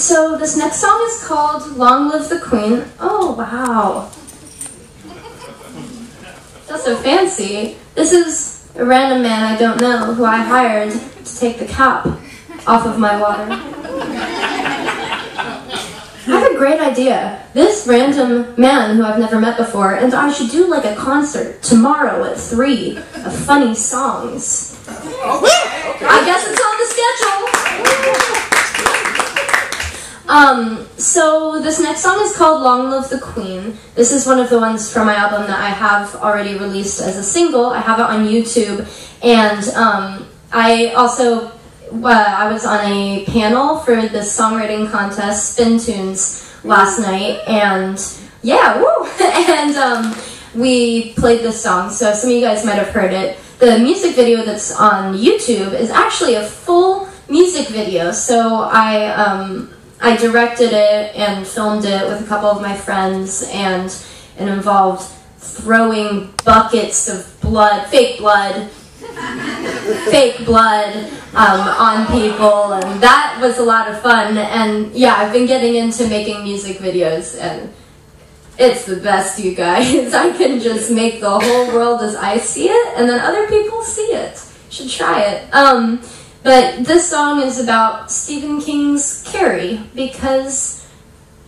so this next song is called Long Live the Queen. Oh, wow. That's so fancy. This is a random man I don't know who I hired to take the cap off of my water. I have a great idea. This random man who I've never met before, and I should do like a concert tomorrow at 3 of funny songs. I guess it's on the schedule. Um, so this next song is called Long Live the Queen. This is one of the ones from my album that I have already released as a single. I have it on YouTube, and um, I also uh, I was on a panel for the songwriting contest SpinTunes last night, and yeah, woo! and um, we played this song. So some of you guys might have heard it. The music video that's on YouTube is actually a full music video. So I um, I directed it and filmed it with a couple of my friends, and it involved throwing buckets of blood, fake blood, fake blood um, on people, and that was a lot of fun. And yeah, I've been getting into making music videos, and it's the best, you guys. I can just make the whole world as I see it, and then other people see it. Should try it. Um, but this song is about Stephen King's Carrie because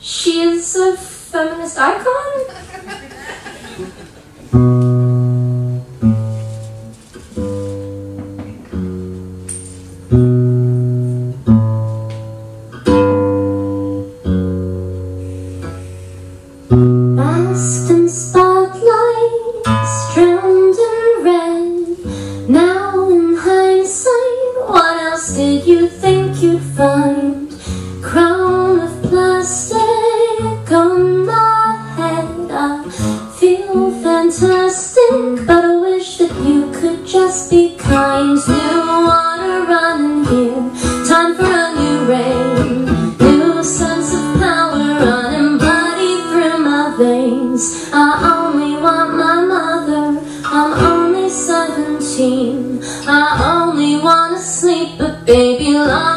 she is a feminist icon. you think you'd find? Crown of plastic on my head. I feel fantastic, but I wish that you could just be kind. New water running here, time for a new rain. New sense of power running bloody through my veins. I only want my mother. I'm only 17. I only wanna sleep, baby, long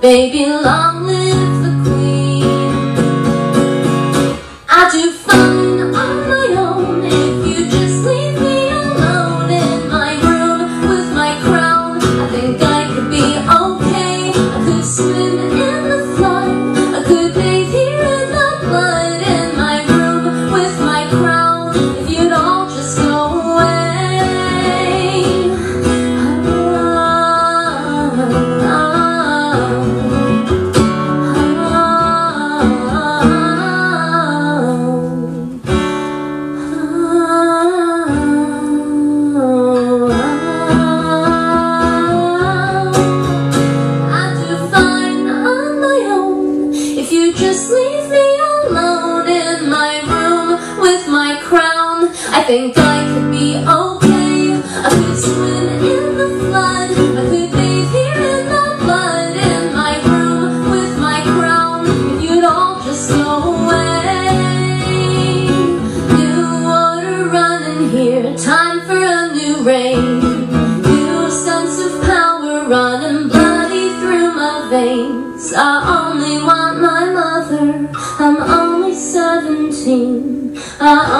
baby, long I think I could be okay. I could swim in the flood. I could bathe here in the blood in my room with my crown. If you'd all just go away. New water running here, time for a new rain. New sense of power running bloody through my veins. I only want my mother. I'm only 17. I